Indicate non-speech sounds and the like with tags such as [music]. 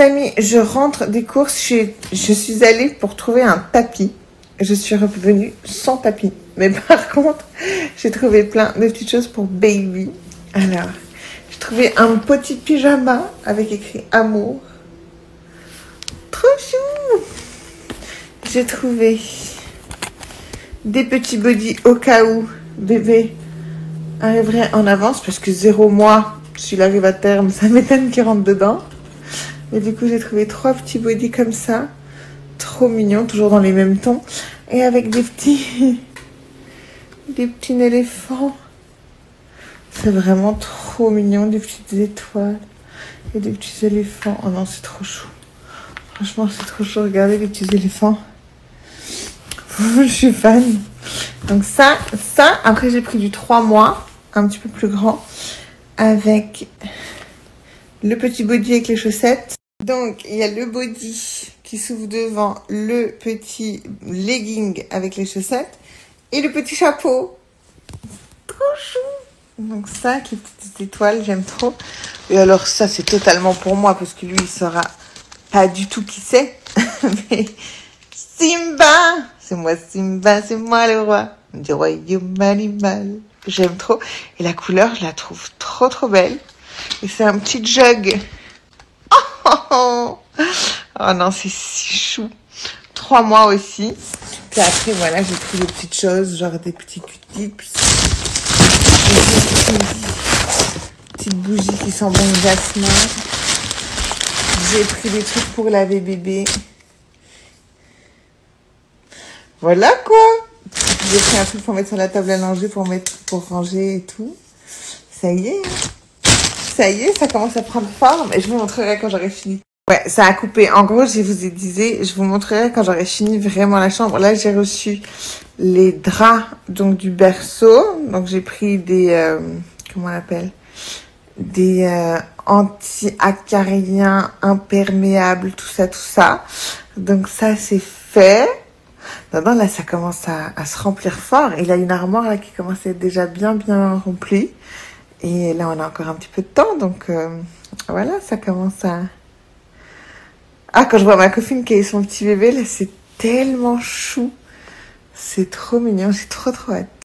Amis, je rentre des courses. Je, je suis allée pour trouver un tapis. Je suis revenue sans tapis. Mais [laughs] par contre, j'ai trouvé plein de petites choses pour baby. Alors, j'ai trouvé un petit pyjama avec écrit amour. Trop chou J'ai trouvé des petits bodys au cas où bébé arriverait en avance parce que zéro mois, s'il arrive à terme, ça [laughs] m'étonne qu'il rentre dedans. Et du coup, j'ai trouvé trois petits bodys comme ça. Trop mignons, toujours dans les mêmes tons. Et avec des petits... [laughs] des petits éléphants. C'est vraiment trop mignon, des petites étoiles. Et des petits éléphants. Oh non, c'est trop chou. Franchement, c'est trop chaud. Regardez les petits éléphants. [laughs] Je suis fan. Donc ça, ça. Après, j'ai pris du 3 mois, un petit peu plus grand, avec le petit body avec les chaussettes. Donc, il y a le body qui s'ouvre devant, le petit legging avec les chaussettes et le petit chapeau. Trop chou Donc ça, avec les petites étoiles, j'aime trop. Et alors ça, c'est totalement pour moi parce que lui, il saura pas du tout qui c'est. [laughs] Mais Simba C'est moi Simba, c'est moi le roi du royaume animal. J'aime trop. Et la couleur, je la trouve trop trop belle. Et c'est un petit jug. Oh, oh, non, c'est si chou. Trois mois aussi. Puis après, voilà, j'ai pris des petites choses, genre des petits q-tips. Des petites bougies qui sont bon jasmin. J'ai pris des trucs pour laver bébé. Voilà quoi J'ai pris un truc pour mettre sur la table à langer, pour, mettre, pour ranger et tout. Ça y est. Ça y est, ça commence à prendre forme. Et je vous montrerai quand j'aurai fini. Ouais, ça a coupé. En gros, je vous ai disais, je vous montrerai quand j'aurai fini vraiment la chambre. Là, j'ai reçu les draps donc du berceau. Donc, j'ai pris des... Euh, comment on appelle Des euh, anti-acariens imperméables, tout ça, tout ça. Donc, ça, c'est fait. Maintenant, là, ça commence à, à, se remplir fort. Il a une armoire là qui commence à être déjà bien, bien remplie. Et là, on a encore un petit peu de temps. Donc, euh, voilà, ça commence à... Ah, quand je vois ma copine qui a eu son petit bébé, là, c'est tellement chou. C'est trop mignon. J'ai trop, trop hâte.